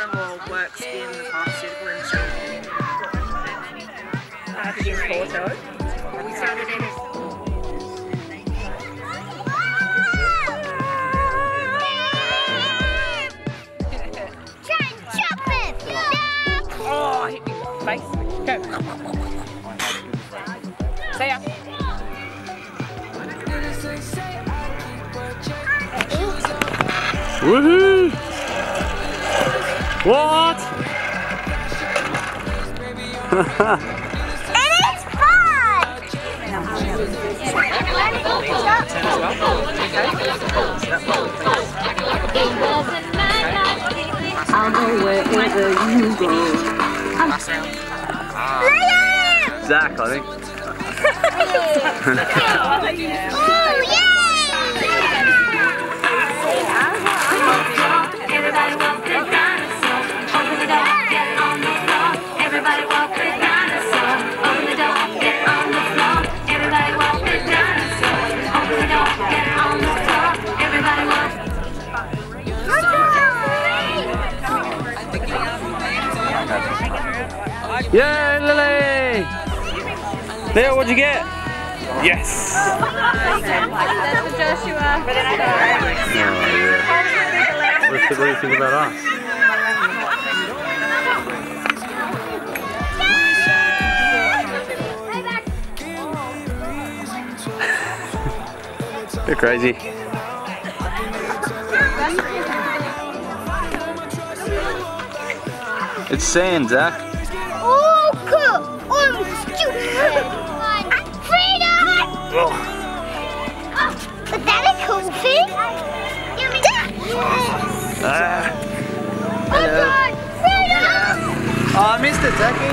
sister-in-law works in the pharmaceutical industry. Packaging photo. We started in Try and chop it. Oh, hit me in the face. Go. See ya. Woohoo! What? And it's fun. I'll go wherever you go. Liam! Zac, I think. Yay, Lily! Leo, what'd you get? Yes! Oh, yeah. What do you think about us? You're crazy. It's sand, Zac. Freedom! Oh, is that a cool thing? Yes. Ah. Oh, God. Freedom! Oh, I missed it, Zachy.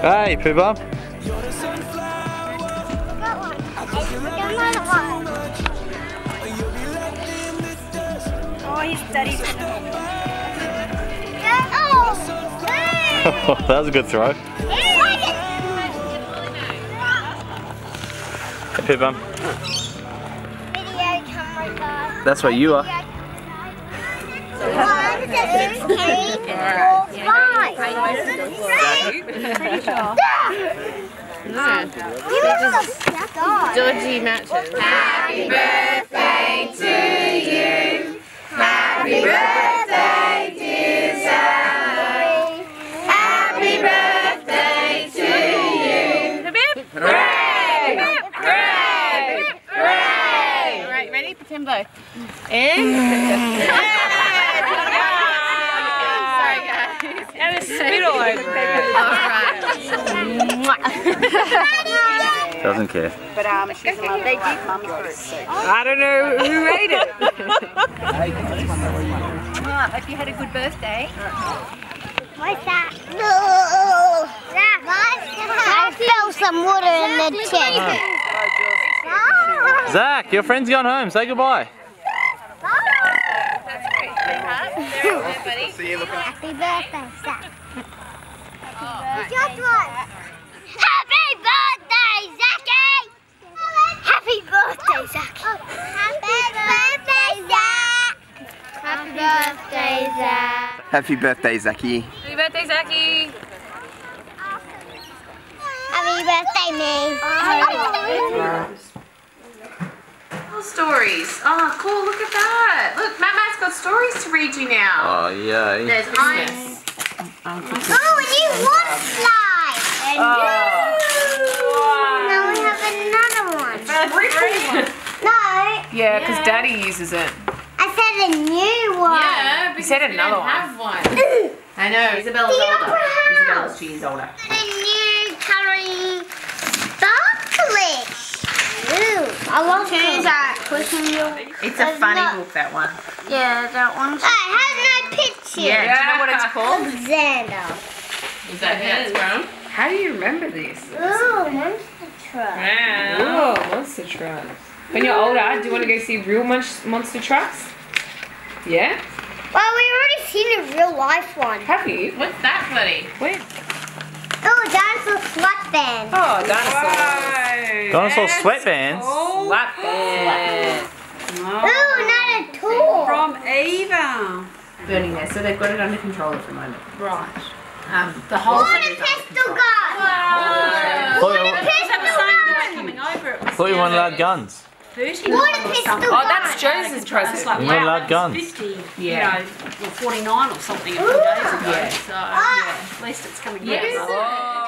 Hey, Pooh one. Oh, he's. Yeah. Oh, that was a good throw. Hey, Pooh Bum. Video camera guy. That's what you are. One, two, three, four, five. You were the star. Dodgy matches. Happy birthday to you. Happy birthday, ready? Pretend blow. Sorry, guys. And a spit all over it. Doesn't care. But um, she's a. They did mum's birthday. I don't know who ate it. Ah, hope you had a good birthday. What's that? No. I fell some water in the tin. Zac, your friend's gone home. Say goodbye. Happy birthday, Zac. Just one. Happy birthday, Zachy! Happy birthday, Zac. Happy birthday, Zac. Happy birthday, Zac. Happy birthday, Zachy. Happy birthday, Zachy. Happy birthday, me. Oh, stories. Oh, cool. Look at that. Look, Matt Matt's got stories to read you now. Oh, yay. There's ice. Oh, and you want slide. And oh. now we have another one. That's No, Yeah, because Daddy uses it. I said a new one. Yeah, but you said another one. have one. I know. Isabella's The older. upper house. Isabella's two years older. A new colouring sparklish. Ooh, I love Choose that. Pushing you. It's a It's funny not- book, that one. Yeah, that one. Oh, it has no picture. Yeah. Do you know what it's called? Alexander. Is that who it's from? How do you remember this? Ooh, monster truck. Oh, monster trucks. When you're older, do you want to go see real mon- monster trucks? Yeah? Well, we already seen a real life one. Have you? What's that, buddy? Wait. Oh, dinosaur sweatband. Oh, dinosaurs. Dinosaur sweatbands. Slap band. Ooh, another tool. From Eva. burning there, so they've got it under control at the moment. Right. Um, the whole What thing a pistol control. gun! Thought you, What a pistol gun! Coming over it was thought you weren't allowed guns. 30 What a pistol something. Oh, that's Jose's It's present. like, You're not wow, allowed guns. 50, Yeah. you know, 49 or something a few days ago. Yeah. So, Ah. yeah, at least it's coming Yeah. back. Oh,